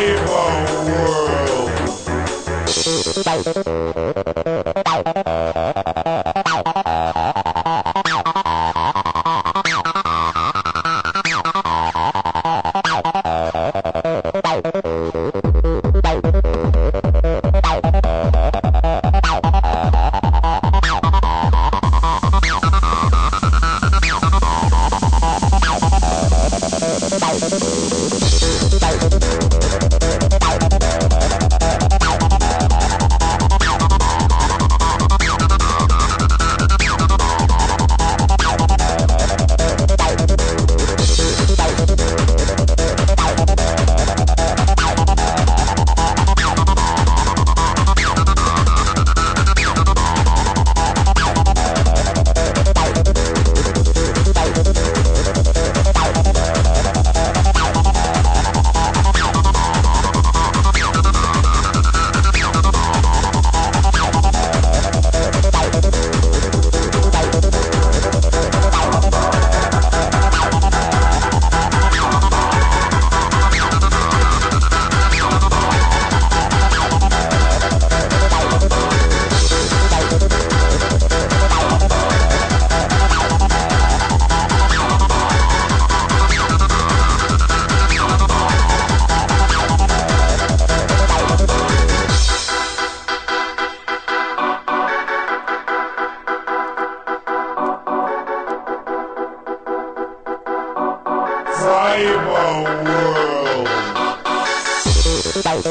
save our world. Bye.